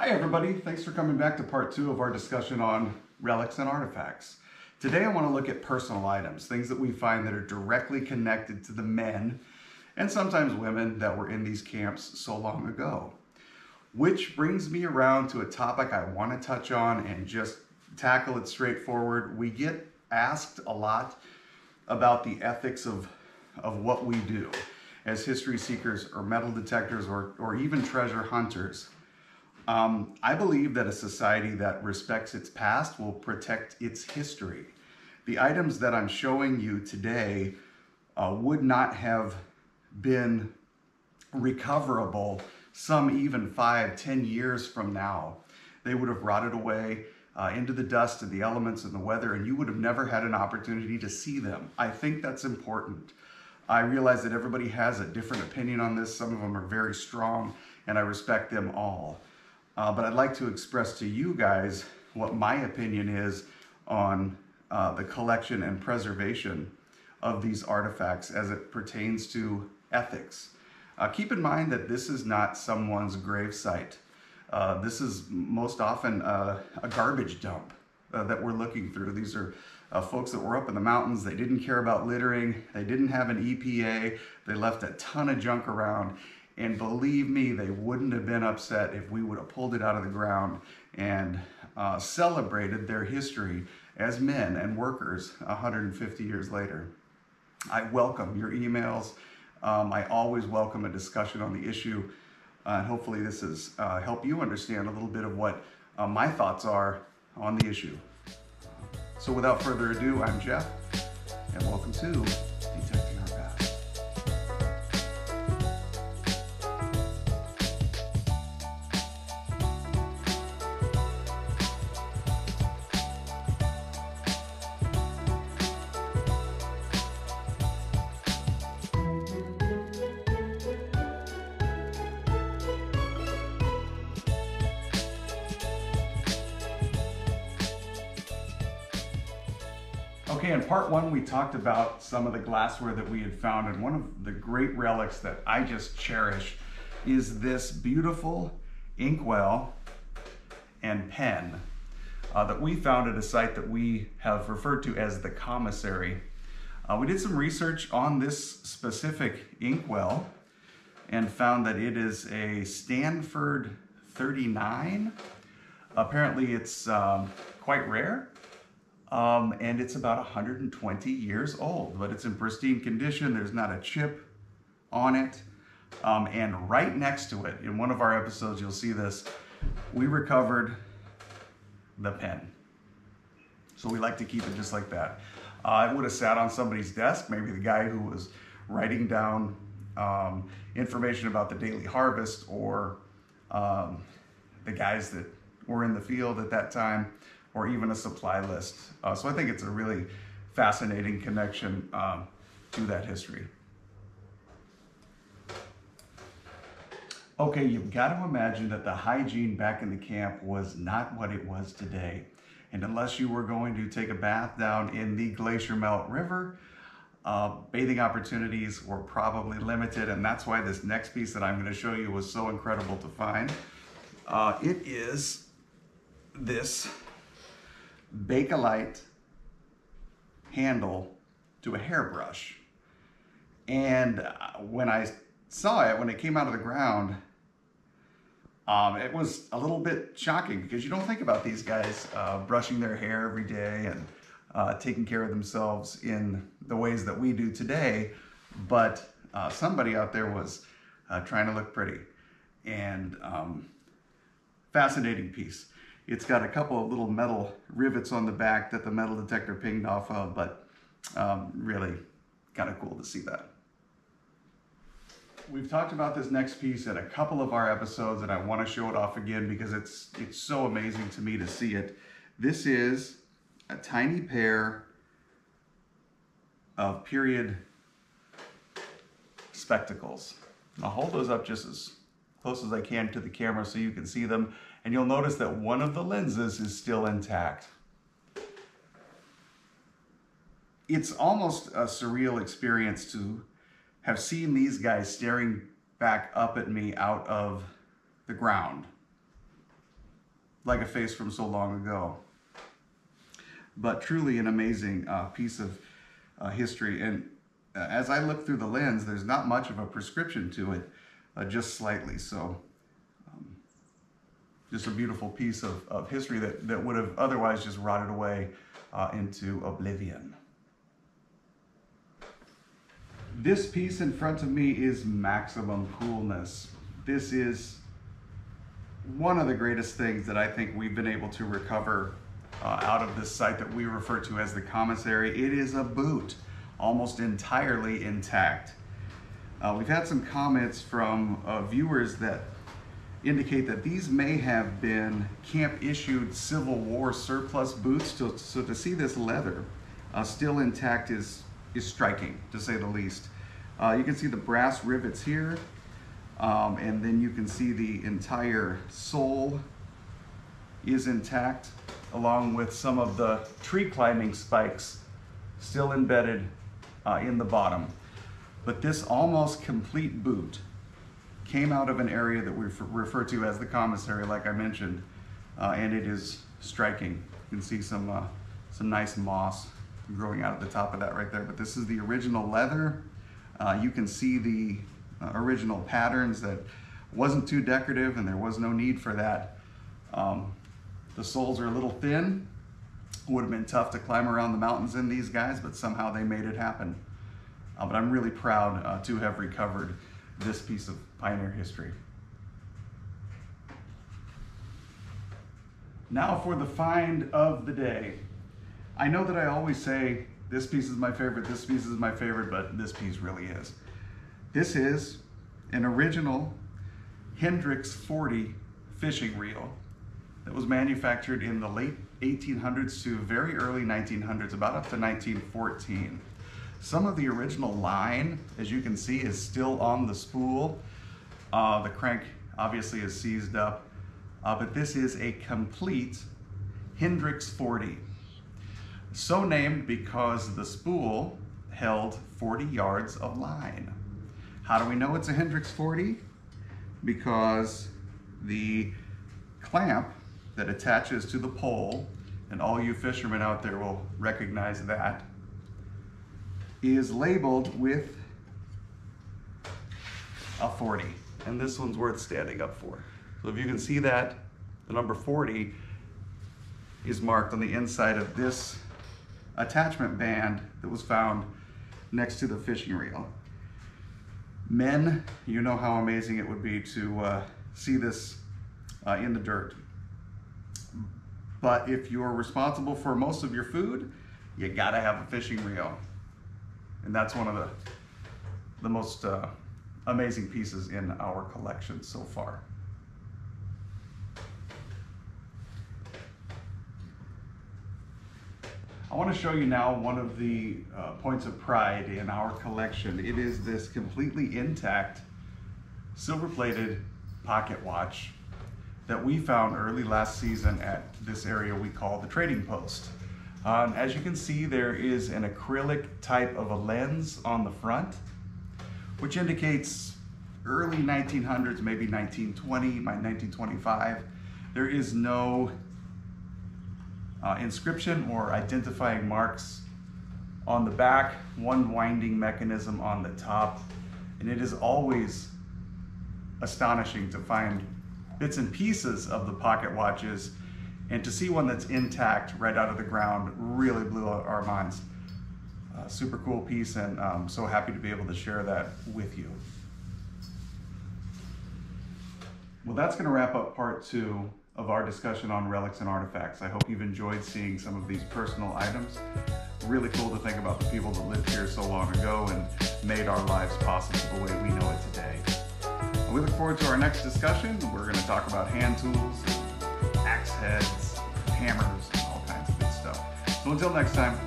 Hi everybody, thanks for coming back to part two of our discussion on relics and artifacts. Today I want to look at personal items, things that we find that are directly connected to the men and sometimes women that were in these camps so long ago. Which brings me around to a topic I want to touch on and just tackle it straightforward. We get asked a lot about the ethics of, of what we do as history seekers or metal detectors or, or even treasure hunters. Um, I believe that a society that respects its past will protect its history. The items that I'm showing you today uh, would not have been recoverable some even five, ten years from now. They would have rotted away uh, into the dust and the elements and the weather, and you would have never had an opportunity to see them. I think that's important. I realize that everybody has a different opinion on this. Some of them are very strong, and I respect them all. Uh, but I'd like to express to you guys what my opinion is on uh, the collection and preservation of these artifacts as it pertains to ethics. Uh, keep in mind that this is not someone's grave site. Uh, this is most often a garbage dump uh, that we're looking through. These are uh, folks that were up in the mountains. They didn't care about littering. They didn't have an EPA. They left a ton of junk around. And believe me, they wouldn't have been upset if we would have pulled it out of the ground and uh, celebrated their history as men and workers 150 years later. I welcome your emails. Um, I always welcome a discussion on the issue. Uh, and hopefully this has uh, helped you understand a little bit of what uh, my thoughts are on the issue. So without further ado, I'm Jeff, and welcome to Okay, in part one, we talked about some of the glassware that we had found, and one of the great relics that I just cherish is this beautiful inkwell and pen uh, that we found at a site that we have referred to as the commissary. Uh, we did some research on this specific inkwell and found that it is a Stanford 39. Apparently it's um, quite rare um, and it's about 120 years old, but it's in pristine condition. There's not a chip on it. Um, and right next to it, in one of our episodes, you'll see this, we recovered the pen. So we like to keep it just like that. Uh, it would have sat on somebody's desk, maybe the guy who was writing down um, information about the daily harvest or um, the guys that were in the field at that time or even a supply list. Uh, so I think it's a really fascinating connection um, to that history. Okay, you've got to imagine that the hygiene back in the camp was not what it was today. And unless you were going to take a bath down in the Glacier Melt River, uh, bathing opportunities were probably limited. And that's why this next piece that I'm going to show you was so incredible to find. Uh, it is this Bakelite handle to a hairbrush. And uh, when I saw it, when it came out of the ground, um, it was a little bit shocking because you don't think about these guys uh, brushing their hair every day and uh, taking care of themselves in the ways that we do today. But uh, somebody out there was uh, trying to look pretty. And um, fascinating piece. It's got a couple of little metal rivets on the back that the metal detector pinged off of, but um, really kind of cool to see that. We've talked about this next piece in a couple of our episodes and I want to show it off again because it's, it's so amazing to me to see it. This is a tiny pair of period spectacles. I'll hold those up just as close as I can to the camera so you can see them and you'll notice that one of the lenses is still intact. It's almost a surreal experience to have seen these guys staring back up at me out of the ground. like a face from so long ago. But truly an amazing uh, piece of uh, history. And uh, as I look through the lens, there's not much of a prescription to it, uh, just slightly. So um, just a beautiful piece of, of history that, that would have otherwise just rotted away uh, into oblivion. This piece in front of me is maximum coolness. This is one of the greatest things that I think we've been able to recover uh, out of this site that we refer to as the commissary. It is a boot, almost entirely intact. Uh, we've had some comments from uh, viewers that indicate that these may have been camp issued Civil War surplus boots. So, so to see this leather uh, still intact is, is striking, to say the least. Uh, you can see the brass rivets here, um, and then you can see the entire sole is intact, along with some of the tree climbing spikes still embedded uh, in the bottom. But this almost complete boot came out of an area that we refer to as the commissary, like I mentioned, uh, and it is striking. You can see some, uh, some nice moss growing out of the top of that right there. But this is the original leather. Uh, you can see the uh, original patterns that wasn't too decorative and there was no need for that. Um, the soles are a little thin. Would have been tough to climb around the mountains in these guys, but somehow they made it happen. Uh, but I'm really proud uh, to have recovered this piece of pioneer history. Now for the find of the day. I know that I always say this piece is my favorite, this piece is my favorite, but this piece really is. This is an original Hendryx 40 fishing reel that was manufactured in the late 1800s to very early 1900s, about up to 1914. Some of the original line, as you can see, is still on the spool. Uh, the crank obviously is seized up, uh, but this is a complete Hendryx 40. So named because the spool held 40 yards of line. How do we know it's a Hendryx 40? Because the clamp that attaches to the pole, and all you fishermen out there will recognize that, is labeled with a 40. And this one's worth standing up for. So if you can see that, the number 40 is marked on the inside of this attachment band that was found next to the fishing reel. Men, you know how amazing it would be to uh, see this uh, in the dirt. But if you're responsible for most of your food, you gotta have a fishing reel. And that's one of the, the most uh, amazing pieces in our collection so far. I want to show you now one of the uh, points of pride in our collection. It is this completely intact silver-plated pocket watch that we found early last season at this area we call the trading post. Um, as you can see, there is an acrylic type of a lens on the front, which indicates early 1900s, maybe 1920, by 1925. There is no uh, inscription or identifying marks on the back, one winding mechanism on the top, and it is always astonishing to find bits and pieces of the pocket watches and to see one that's intact right out of the ground really blew our minds. Uh, super cool piece and I'm so happy to be able to share that with you. Well, that's going to wrap up part two of our discussion on relics and artifacts. I hope you've enjoyed seeing some of these personal items. Really cool to think about the people that lived here so long ago and made our lives possible the way we know it today. And we look forward to our next discussion. We're going to talk about hand tools, axe heads, hammers, all kinds of good stuff. So until next time,